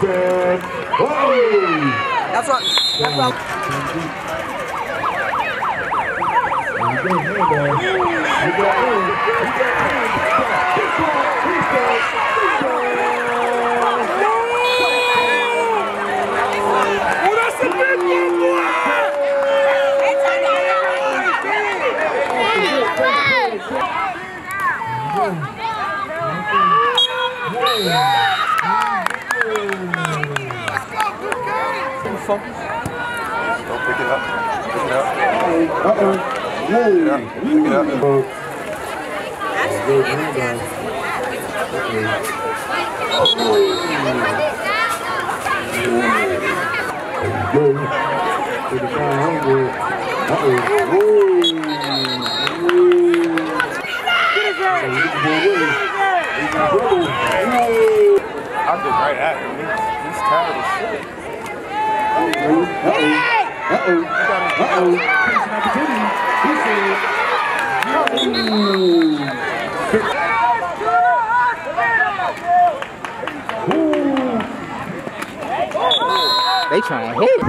Whoa! That's what. That's what. Don't pick it up. Pick it up. Uh-oh. Whoa. Yeah, pick it up. Go. To the ground. Uh-oh. Whoa. I did right at him. He's, tired as shit. Uh-oh. Uh-oh. They trying to hit.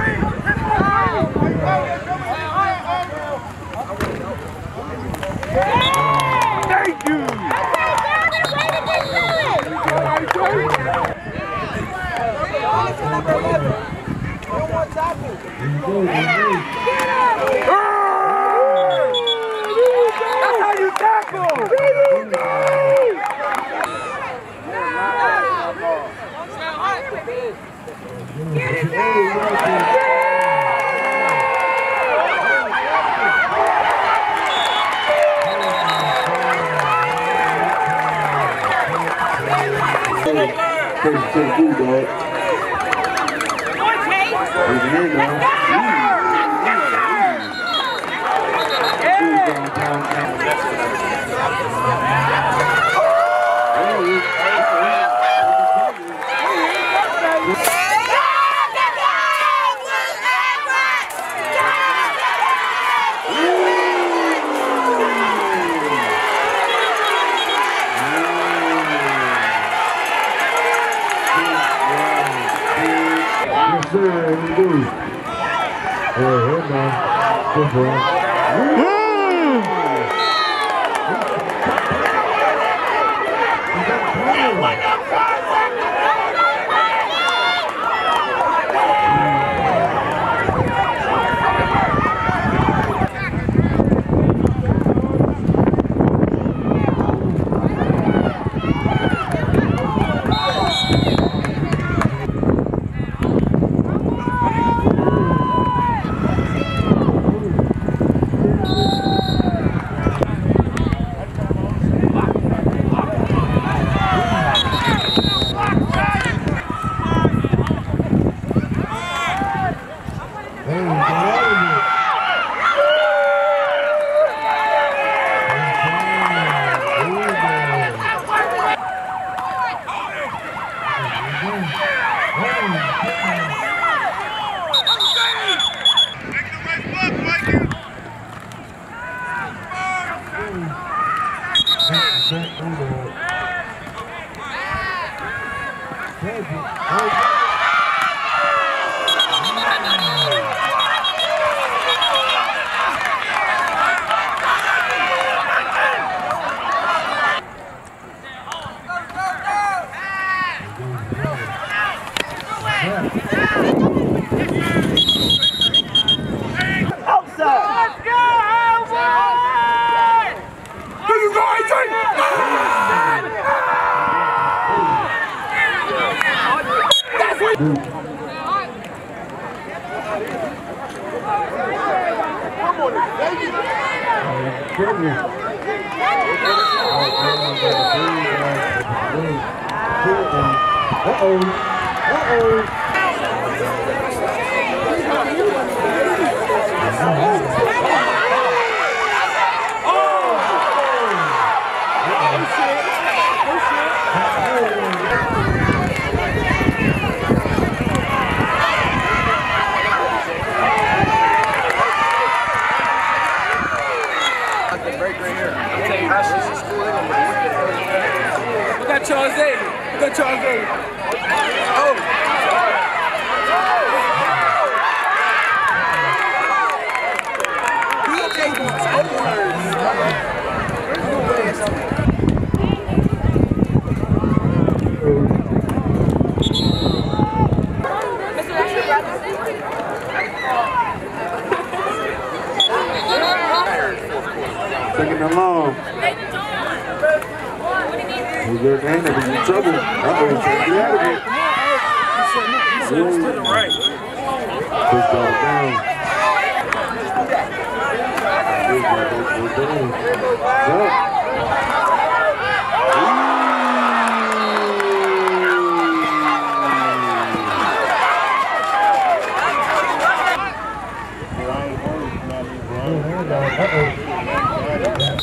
Pretty pretty cool, dog. He's in there Good one. Uh-oh. Uh-oh. We got Charles A. Got Charles A. Uh-oh, to get out of it. To the right. Push dog down.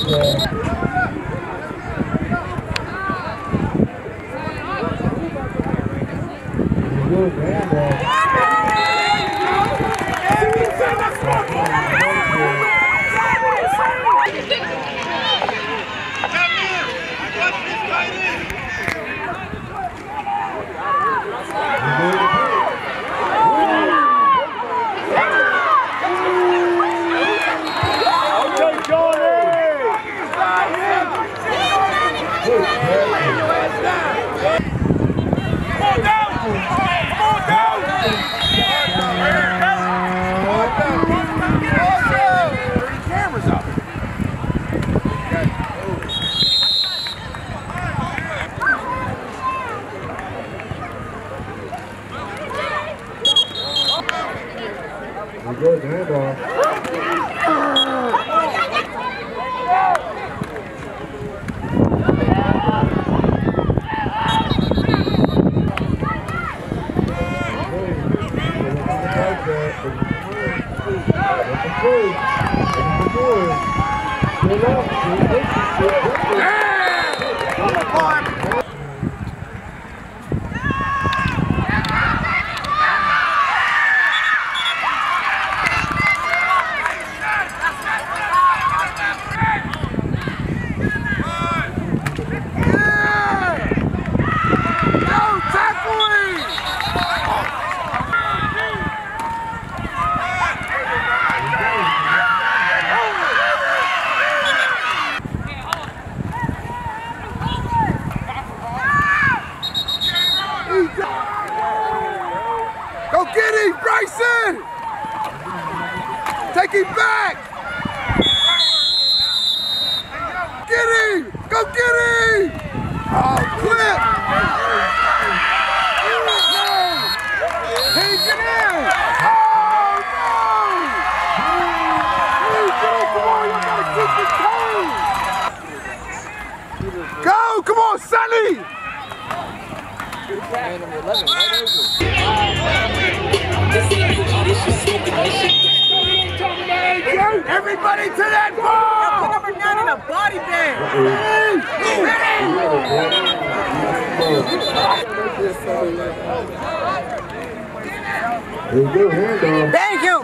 Up. Good Boy. Boy. You. Know, you. Good handoff. Thank him.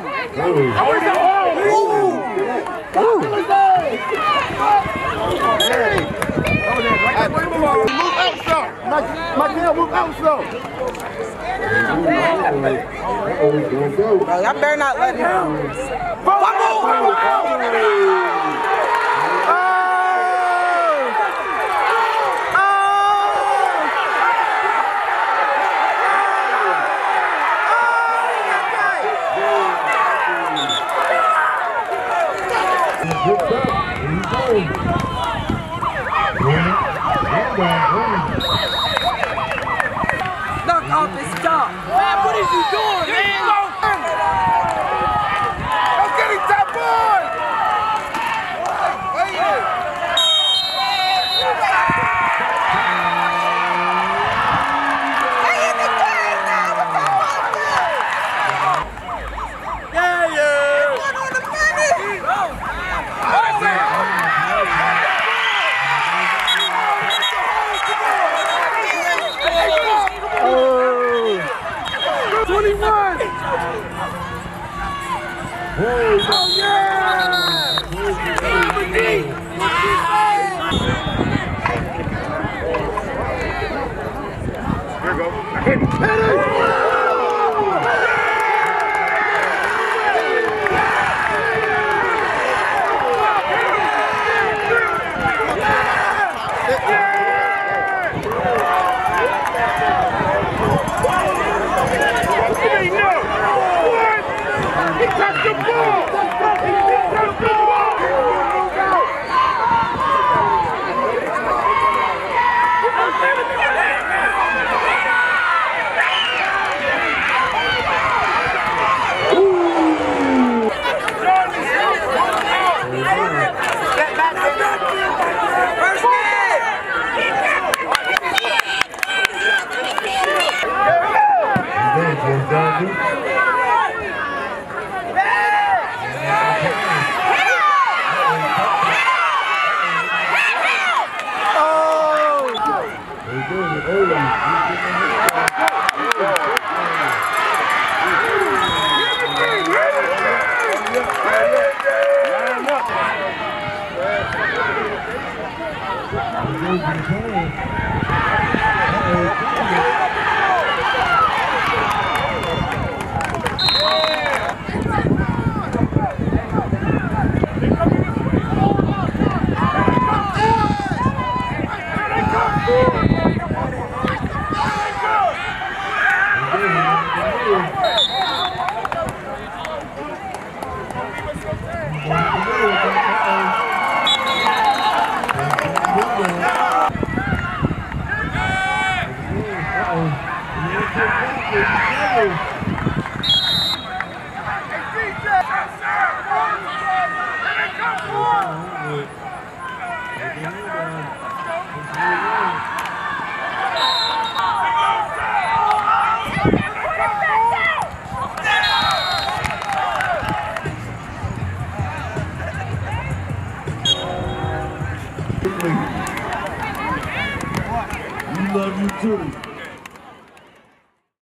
Oh. Hey, wait, move on. Move out slow. Mike, Mike, move out slow. Uh-oh, he's gonna go. Bro, y'all better not let him. Good